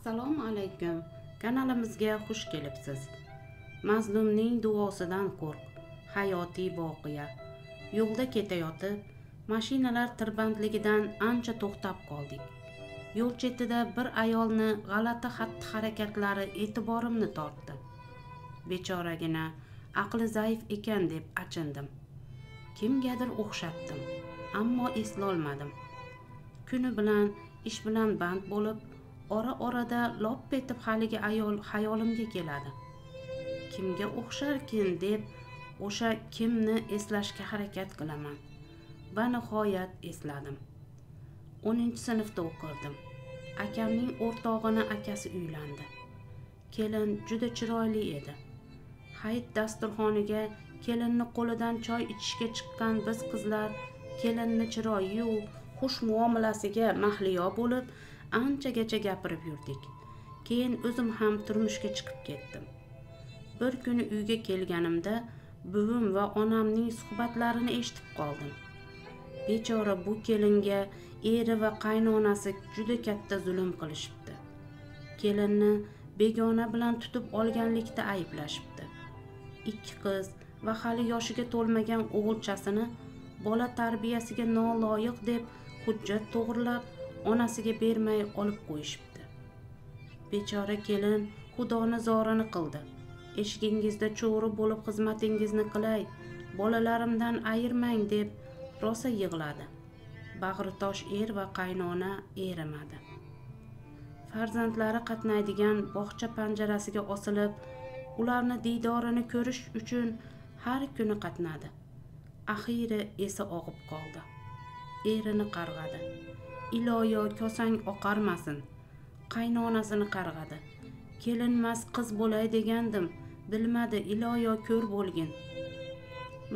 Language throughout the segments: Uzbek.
assalomu alaykum. Kanalimizga xush kelibsiz. Mazlumning duosidan qo'rq. Hayotiy voqea. Yo'lda ketayotib mashinalar tirbandligidan ancha to'xtab qoldik. Yo'l chetida bir ayolni g'alati xatti harakatlari e'tiborimni tortdi. Bechoragina aqli zaif ekan deb achindim. Kimgadir o'xshatdim ammo eslolmadim. Kuni bilan ish bilan band bo'lib ora orada lop etib haligi ayol xayolimga keladi. Kimga o'xsharkin deb o'sha kimni eslashga harakat qilaman. Va nihoyat esladim. O'ninchi sinfda o'qirdim. Akamning o'rtog'ini akasi uylandi. Kelin juda chiroyli edi. Hayit dasturxoniga kelinni qo'lidan choy ichishga chiqqan biz qizlar kelinni chiroyiyu xush muomalasiga mahliyo bo'lib anchagacha gapirib yurdik. Keyin o'zim ham turmushga chiqib ketdim. Bir kuni uyga kelganimda buvim va onamning suhbatlarini eshitib qoldim. Bechora bu kelinga eri va qaynonasi juda katta zulm qilishibdi. Kelinni begona bilan tutib olganlikda ayblashibdi. Ikki qiz va hali yoshiga to'lmagan o'g'ilchasini bola tarbiyasiga noloyiq deb hujjat to'g'irlab onasiga bermay olib qo'yishibdi. Bechora kelin xudoni zorini qildi. Eshigingizda cho'g'ri bo'lib xizmatingizni qilay bolalarimdan ayirmang deb rosa yig'ladi. Bag'ritosh er va qaynona erimadi. Farzandlari qatnaydigan bog'cha panjarasiga osilib ularni diydorini ko'rish uchun har kuni qatnadi. Axiyri esi og'ib qoldi. Erini qarg'adi. Iloyo kosang oqarmasin. Qaynonasini qarg'adi. Kelinmas qiz bo'lay degandim. Bilmadi iloyo ko'r bo'lgin.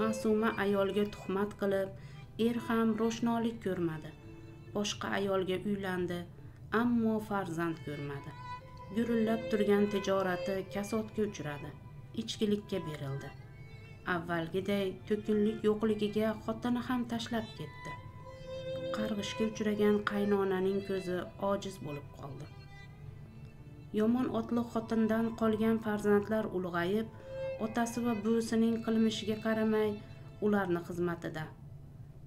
Ma'suma ayolga tuhmat qilib er ham ro'shnolik ko'rmadi. Boshqa ayolga uylandi ammo farzand ko'rmadi. Gurillab turgan tijorati kasodga uchradi. Ichkilikka berildi. Avvalgiday to'kinlik yo'qligiga xotini ham tashlab ketdi. Qarg'ishga uchragan qaynonaning ko'zi ojiz bo'lib qoldi. Yomon otliq xotindan qolgan farzandlar ulg'ayib otasi va buvisining qilmishiga qaramay ularni xizmatida.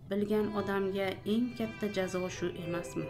Bilgan odamga eng katta jazo shu emasmi?